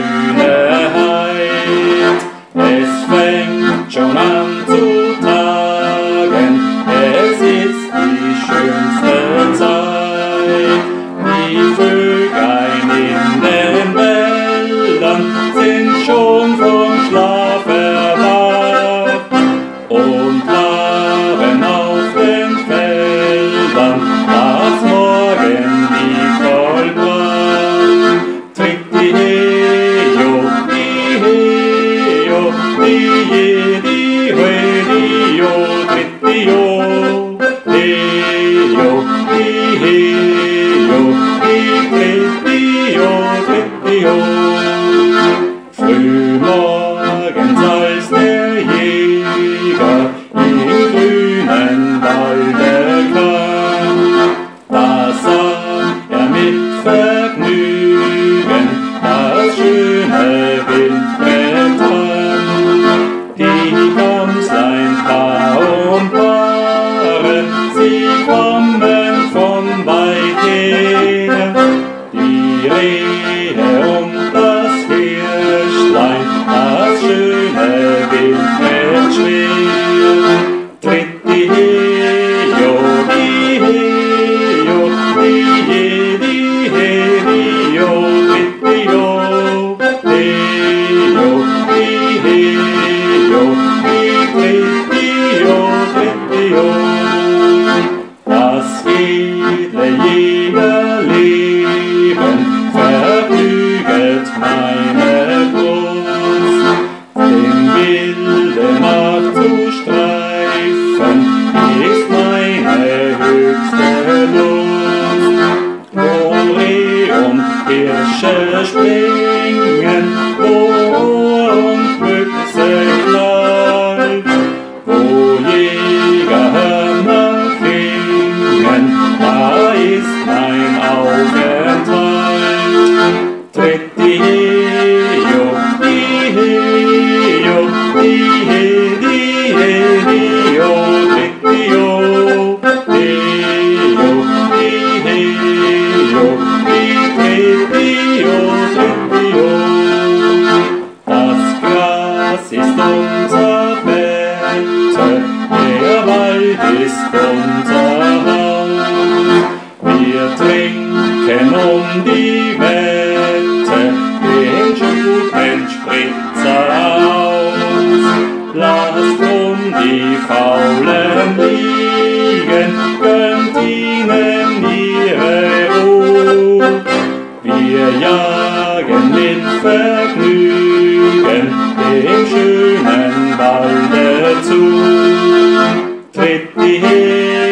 Schönheit. Es fängt schon an zu tagen, es ist die schönste Zeit. Die Vögel in den Wäldern sind schon vom Schlaf erwacht und lachen. Trio, Trio, Trio, Trio, Trio, Trio. Frühmorgens, als der Jäger im grünen Walde kam, da sah er mit Ver life as you may be, Hirsche springen, wo Gras ist unser Bette, der Wald ist unser Haus. Wir trinken um die Wette, den guten Spritzer aus. Lasst um die Faulen liegen, gönnt ihnen ihre Ruhe. Wir jagen mit Vergnügen dem schönen Walde zu. Tritt die